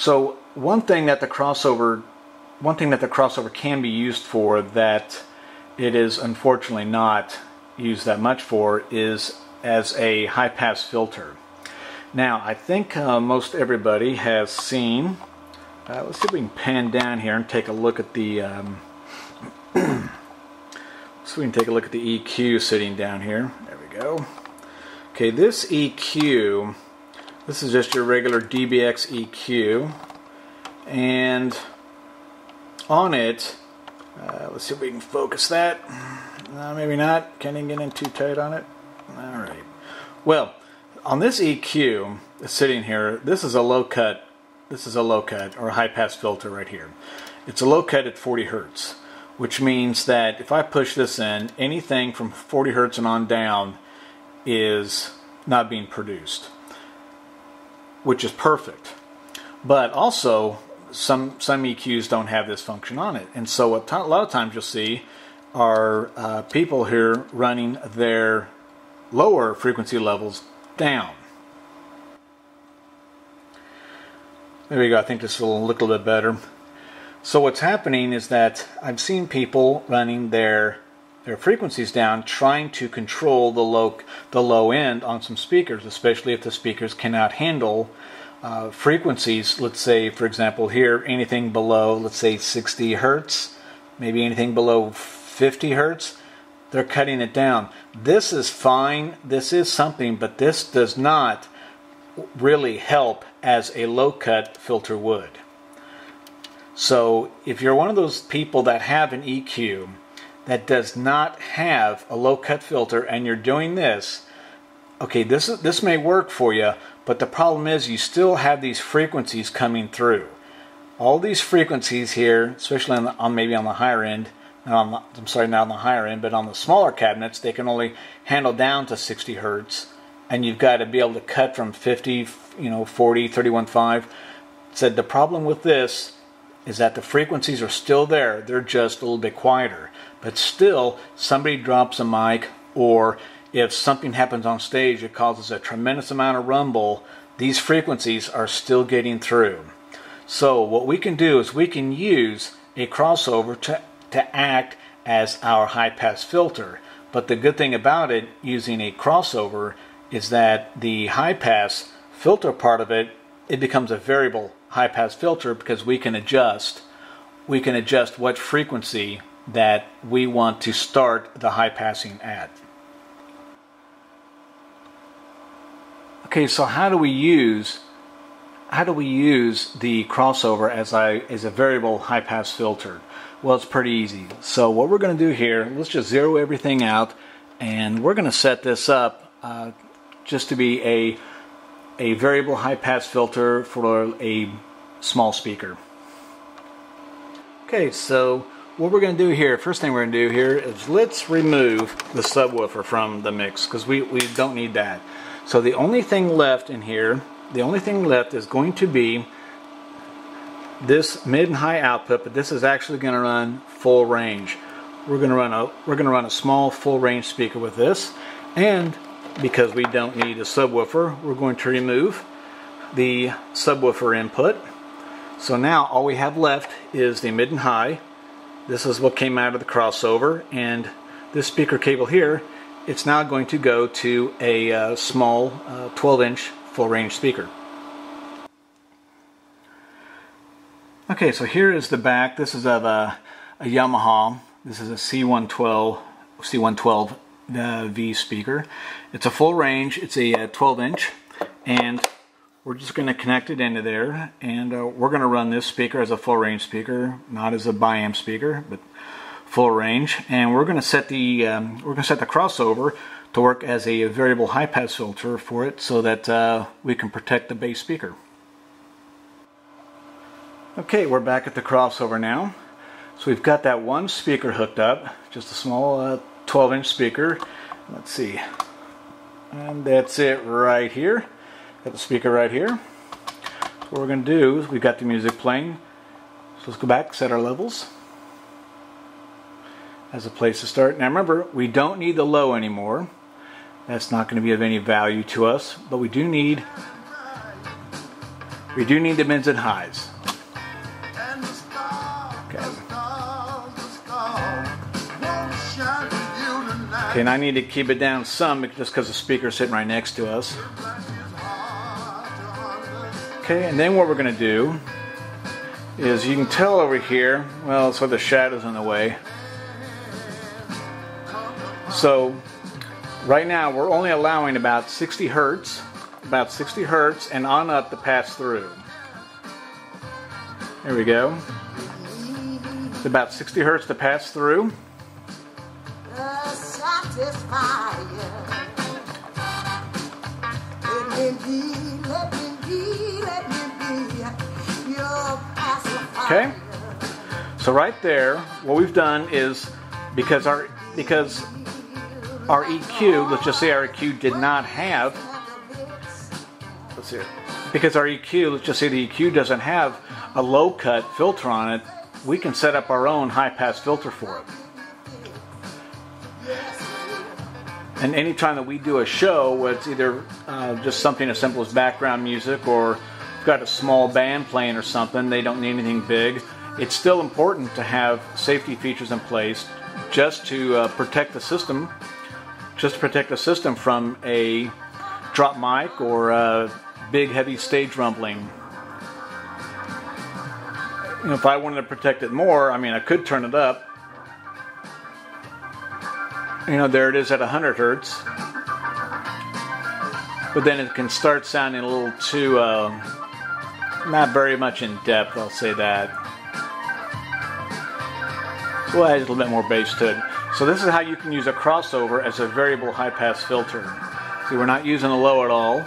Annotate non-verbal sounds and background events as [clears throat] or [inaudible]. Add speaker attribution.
Speaker 1: So one thing that the crossover, one thing that the crossover can be used for that it is unfortunately not used that much for is as a high pass filter. Now I think uh, most everybody has seen, uh, let's see if we can pan down here and take a look at the, um, [clears throat] so we can take a look at the EQ sitting down here. There we go. Okay, this EQ, this is just your regular DBX EQ, and on it, uh, let's see if we can focus that. No, maybe not. Can't even get in too tight on it. All right. Well, on this EQ sitting here, this is a low cut. This is a low cut or a high pass filter right here. It's a low cut at 40 hertz, which means that if I push this in, anything from 40 hertz and on down is not being produced, which is perfect. But also, some some EQs don't have this function on it, and so a, a lot of times you'll see are uh, people here running their lower frequency levels down. There we go. I think this will look a little bit better. So what's happening is that I've seen people running their their frequencies down, trying to control the low the low end on some speakers, especially if the speakers cannot handle uh, frequencies. Let's say, for example, here anything below, let's say 60 hertz, maybe anything below 50 hertz, they're cutting it down. This is fine. This is something, but this does not really help as a low cut filter would. So if you're one of those people that have an EQ that does not have a low cut filter and you're doing this, okay, this is, this may work for you, but the problem is you still have these frequencies coming through. All these frequencies here, especially on, the, on maybe on the higher end, on the, I'm sorry, not on the higher end, but on the smaller cabinets, they can only handle down to 60 hertz, and you've got to be able to cut from 50, you know, 40, 31.5. Said the problem with this is that the frequencies are still there; they're just a little bit quieter. But still, somebody drops a mic, or if something happens on stage, it causes a tremendous amount of rumble. These frequencies are still getting through. So what we can do is we can use a crossover to to act as our high pass filter. But the good thing about it using a crossover is that the high pass filter part of it it becomes a variable high pass filter because we can adjust we can adjust what frequency that we want to start the high passing at. Okay, so how do we use how do we use the crossover as I as a variable high pass filter? Well, it's pretty easy. So what we're going to do here, let's just zero everything out, and we're going to set this up uh, just to be a, a variable high-pass filter for a small speaker. Okay, so what we're going to do here, first thing we're going to do here is let's remove the subwoofer from the mix because we, we don't need that. So the only thing left in here, the only thing left is going to be this mid and high output, but this is actually going to run full range. We're going to run a we're going to run a small full range speaker with this, and because we don't need a subwoofer, we're going to remove the subwoofer input. So now all we have left is the mid and high. This is what came out of the crossover, and this speaker cable here, it's now going to go to a uh, small 12-inch uh, full range speaker. Okay, so here is the back. This is of a, a Yamaha. This is a C112 C112 uh, V speaker. It's a full range. It's a 12 uh, inch, and we're just going to connect it into there, and uh, we're going to run this speaker as a full range speaker, not as a biamp speaker, but full range. And we're going to set the um, we're going to set the crossover to work as a variable high pass filter for it, so that uh, we can protect the bass speaker. Okay, we're back at the crossover now. So we've got that one speaker hooked up, just a small uh, 12 inch speaker. Let's see. And that's it right here. Got the speaker right here. What we're going to do is we've got the music playing. So let's go back, set our levels as a place to start. Now remember, we don't need the low anymore. That's not going to be of any value to us, but we do need We do need the mids and highs. Okay, and I need to keep it down some just because the speaker's sitting right next to us. Okay, and then what we're going to do is you can tell over here, well, so the shadow's in the way. So right now we're only allowing about 60 hertz, about 60 hertz and on up to pass through. There we go. It's about 60 hertz to pass through. Okay. So right there, what we've done is because our because our EQ, let's just say our EQ did not have let's see. Because our EQ, let's just say the EQ doesn't have a low cut filter on it, we can set up our own high pass filter for it. And anytime that we do a show, it's either uh, just something as simple as background music or got a small band playing or something, they don't need anything big. It's still important to have safety features in place just to uh, protect the system, just to protect the system from a drop mic or a big heavy stage rumbling. You know, if I wanted to protect it more, I mean, I could turn it up you know, there it is at 100 hertz. But then it can start sounding a little too, uh, not very much in depth, I'll say that. It has a little bit more bass to it. So this is how you can use a crossover as a variable high pass filter. See, we're not using a low at all.